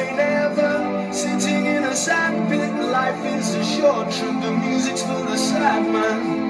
say never. Sitting in a sandpit, life is a short trip. The music's for the sad man.